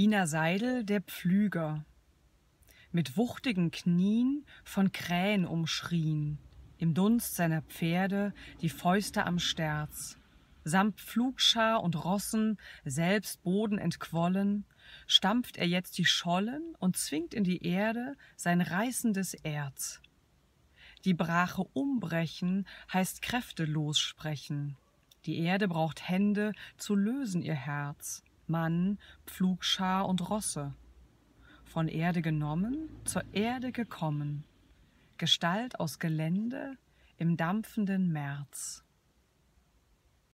Ina Seidel, der Pflüger, mit wuchtigen Knien von Krähen umschrien, im Dunst seiner Pferde die Fäuste am Sterz. Samt Pflugschar und Rossen, selbst Boden entquollen, stampft er jetzt die Schollen und zwingt in die Erde sein reißendes Erz. Die Brache umbrechen heißt kräftelos sprechen. Die Erde braucht Hände zu lösen ihr Herz, Mann, Pflugschar und Rosse. Von Erde genommen, zur Erde gekommen, Gestalt aus Gelände im dampfenden März.